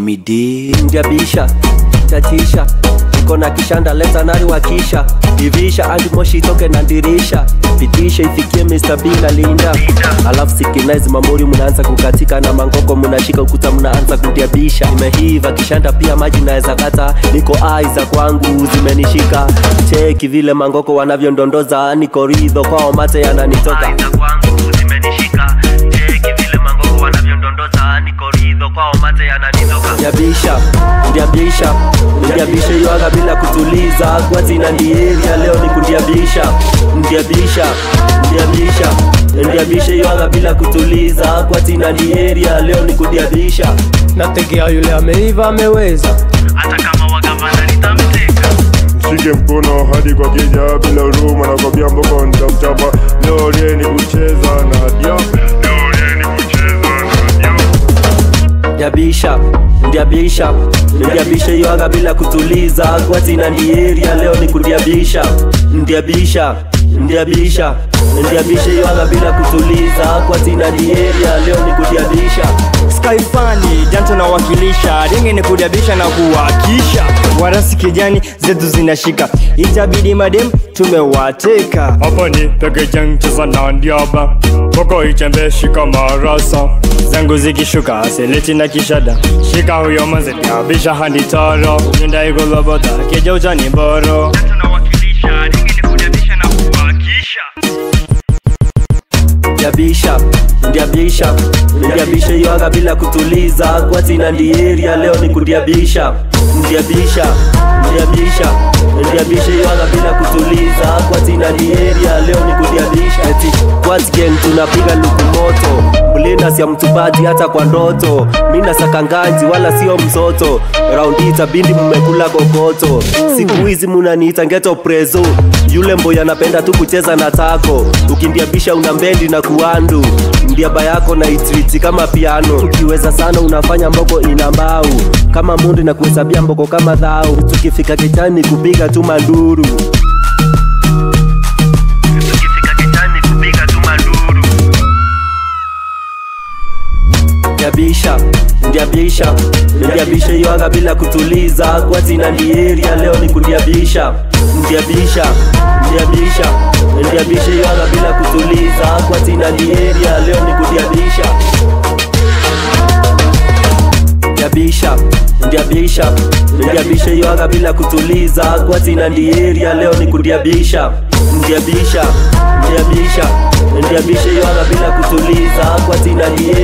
Yomidi ndiabisha chatisha. Iko na kishanda leta nari wakisha. Ivisha andi moshi itoke na ndirisha. Pitisha ifikie Mr. B na Linda. Alafu sikinize mamuri mnaanza kukatika na mangoko. Mnashika ukuta mnaanza kudiabisha imehiva kishanda pia maji naweza kata. Niko ai za kwangu zimenishika. Cheki vile mangoko wanavyondondoza niko ridho kwao mate yananitoka ndiabisha ndiabisha ndiabisha yoaga bila kutuliza. Kwati na ndieria leo ni kundiabisha ndiabisha ndiabisha ndiabisha yoaga bila kutuliza. Kwati na ndieria leo ni kundiabisha. Nategea yule ameiva ameweza. Hata kama wagavana nitamteka mshike mkono hadi kwa kija bila huruma na ndiabisha ndiabisha ndiabisha yoaga bila kutuliza. Kwati na ndieria leo ni kundiabisha ndiabisha ndiabisha ndiabisha yoaga bila kutuliza. Kwati na ndieria leo ni kundiabisha Skyfani janto na wakilisha. Ringi ni kudiabisha na kuwakisha. Warasi kijani zetu zinashika. Itabidi madem tumewateka. Hapa ni pekejang cheza na ndiaba. Koko ichembe shika marasa zangu zikishuka seleti na kishada. Shika huyo manze diabisha handi toro. Nyunda ikulobota keja ujani boro. Ndiabisha bila kutuliza. Kwati na ndieria leo ni kundiabisha. Ndiabisha ndiabisha ndiabisha yoga bila kutuliza. Kwati na ndieria leo ni kundiabisha kwati gang tunapiga luku moto. Mlinda sia mtubaji hata kwa ndoto. Mina sakanganji wala sio msoto. Raundi itabindi mmekula kokoto. Siku hizi munaniita ngeto prezo. Yule mboya anapenda tu kucheza na tako ukindiabisha una mbendi na kuandu. Ndiaba yako na itriti kama piano. Ukiweza sana unafanya mboko inambau kama mundi na kuhesabia mboko kama dhau tukifika kichani kupiga tu manduru ndiabisha hiyo anga bila kutuliza. Kwati na ya leo ni kundiabisha ndiabisha ndiabisha hiyo anga bila kutuliza. Kwati na ya leo ni kundiabisha ndiabisha ndiabisha hiyo anga bila kutuliza. Kwati na ya leo ni kundiabisha ndiabisha ndiabisha hiyo anga bila kutuliza. Kwati na kundiabisha